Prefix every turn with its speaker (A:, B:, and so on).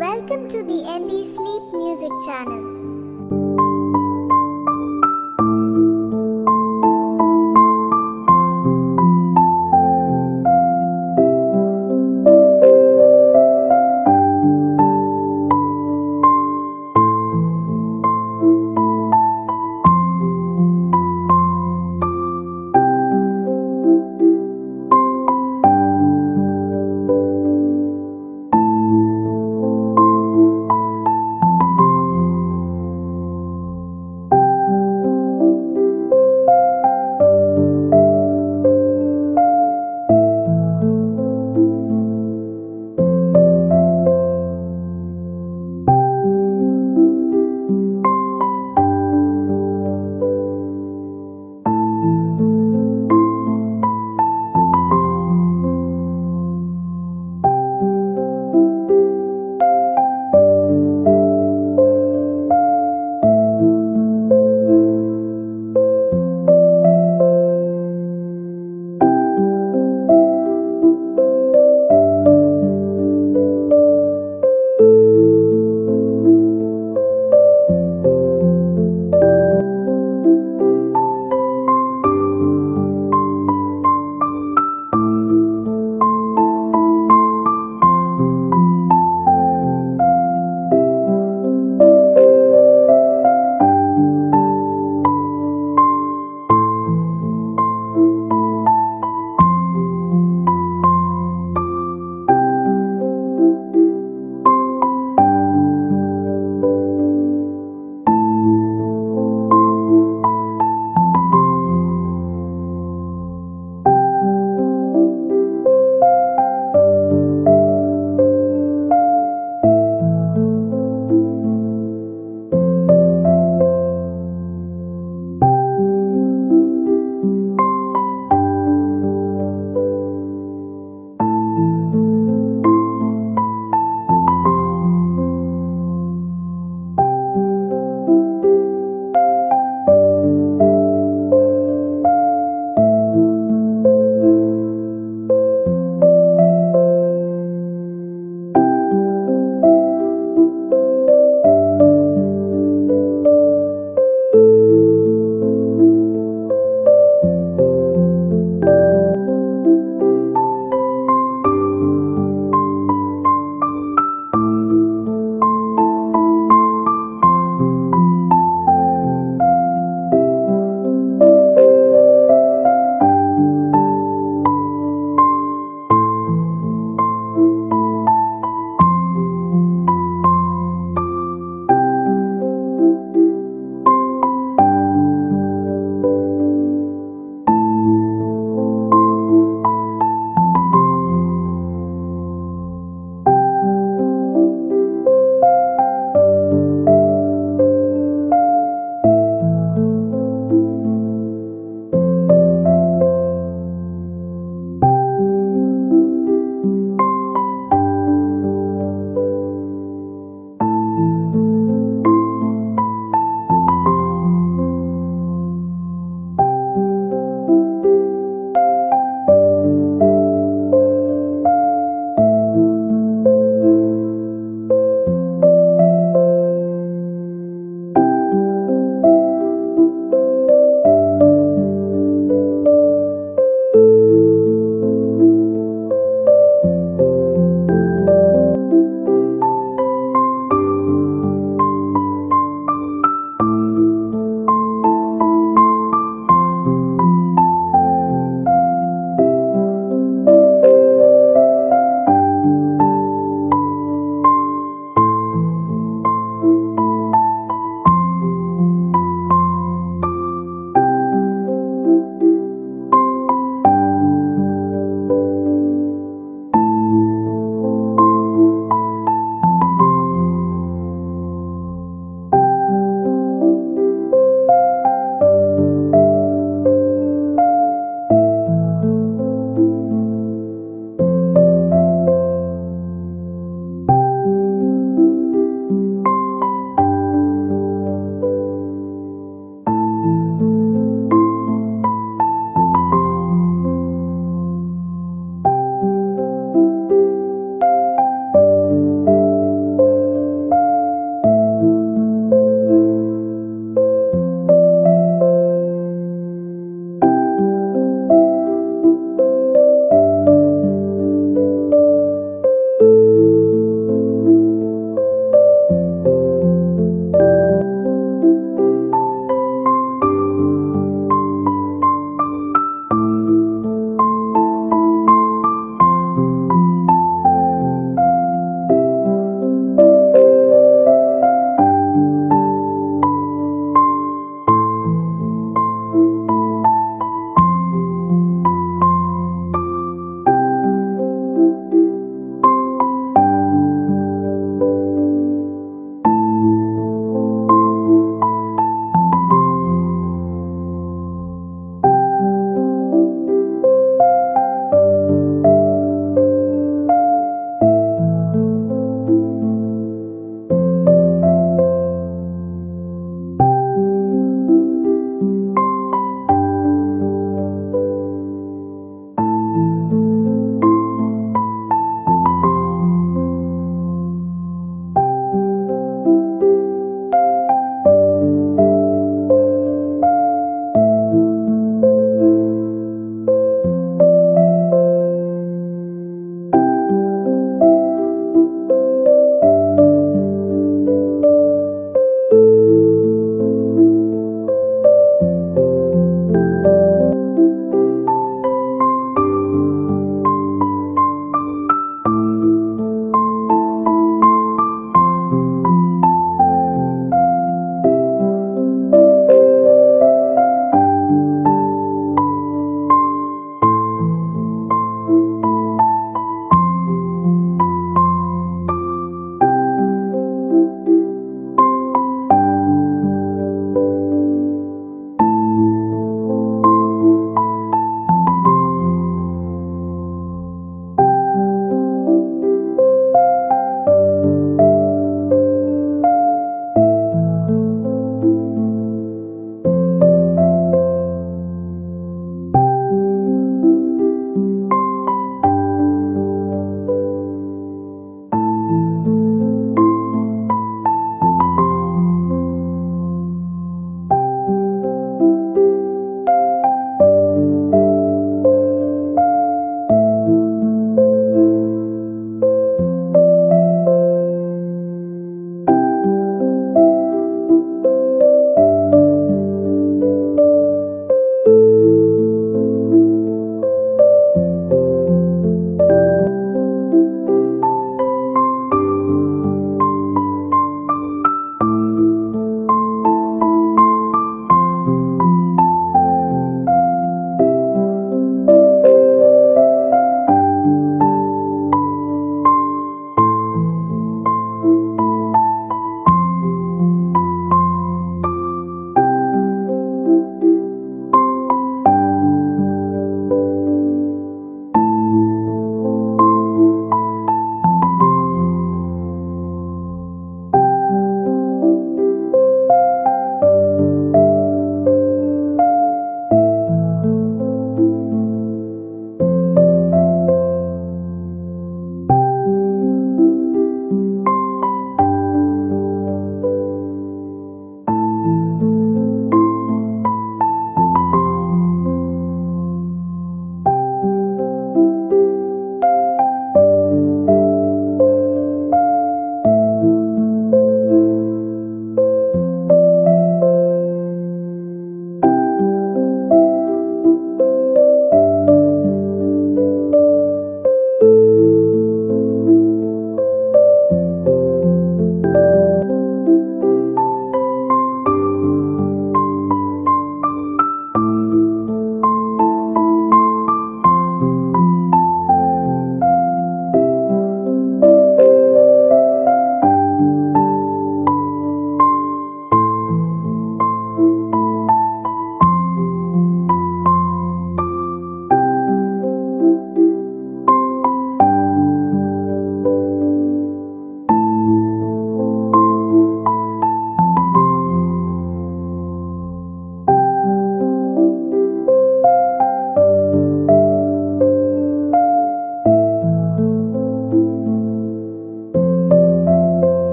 A: Welcome to the ND Sleep Music channel.